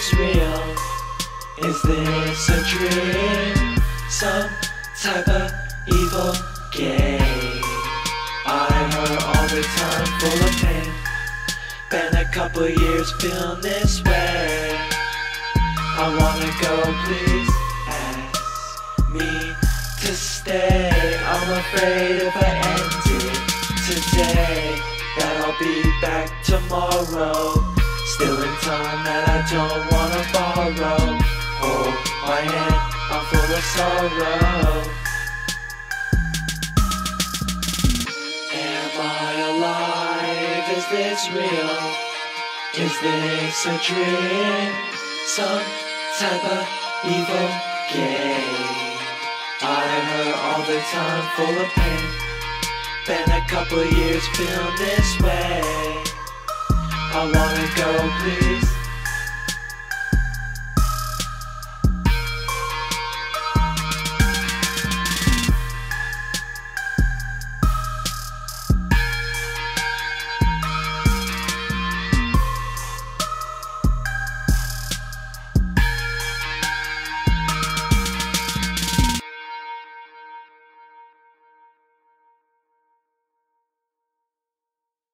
this real? Is this a dream? Some type of evil game. I hurt all the time, full of pain. Been a couple years feeling this way. I wanna go, please ask me to stay. I'm afraid if I end it today, that I'll be back tomorrow. Still in time that I don't wanna borrow. Hold my hand, I'm full of sorrow. Am I alive? Is this real? Is this a dream? Some type of evil game. I hurt all the time, full of pain. Been a couple years feeling this way. I wanna go, please